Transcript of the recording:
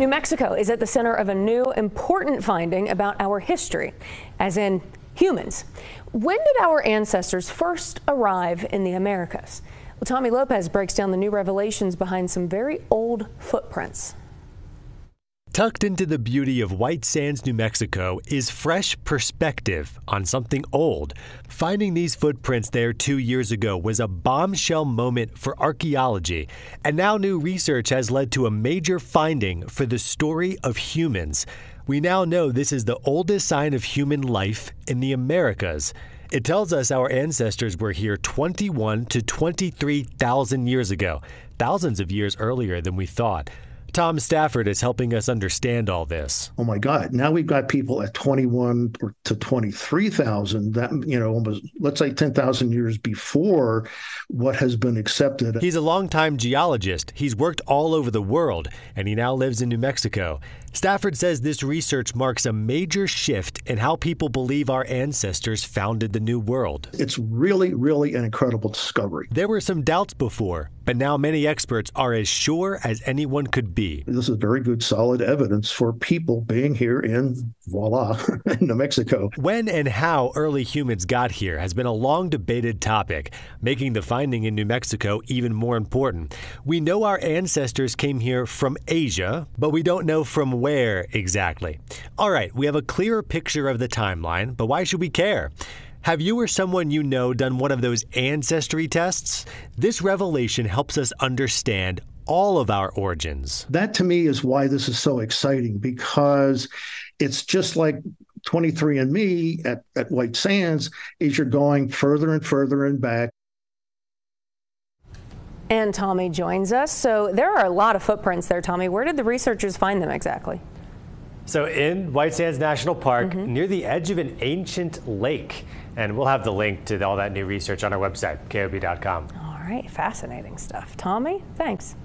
New Mexico is at the center of a new important finding about our history, as in humans. When did our ancestors first arrive in the Americas? Well, Tommy Lopez breaks down the new revelations behind some very old footprints. Tucked into the beauty of White Sands, New Mexico, is fresh perspective on something old. Finding these footprints there two years ago was a bombshell moment for archaeology, and now new research has led to a major finding for the story of humans. We now know this is the oldest sign of human life in the Americas. It tells us our ancestors were here 21 to 23,000 years ago, thousands of years earlier than we thought. Tom Stafford is helping us understand all this. Oh my God! Now we've got people at 21 to 23,000. That you know, almost let's say 10,000 years before what has been accepted. He's a longtime geologist. He's worked all over the world, and he now lives in New Mexico. Stafford says this research marks a major shift in how people believe our ancestors founded the New World. It's really, really an incredible discovery. There were some doubts before, but now many experts are as sure as anyone could be. This is very good, solid evidence for people being here in voila, New Mexico. When and how early humans got here has been a long debated topic, making the finding in New Mexico even more important. We know our ancestors came here from Asia, but we don't know from where exactly. All right, we have a clearer picture of the timeline, but why should we care? Have you or someone you know done one of those ancestry tests? This revelation helps us understand all of our origins. That to me is why this is so exciting because it's just like 23andMe at, at White Sands is you're going further and further and back and Tommy joins us. So there are a lot of footprints there, Tommy. Where did the researchers find them exactly? So in White Sands National Park, mm -hmm. near the edge of an ancient lake. And we'll have the link to all that new research on our website, kob.com. All right, fascinating stuff. Tommy, thanks.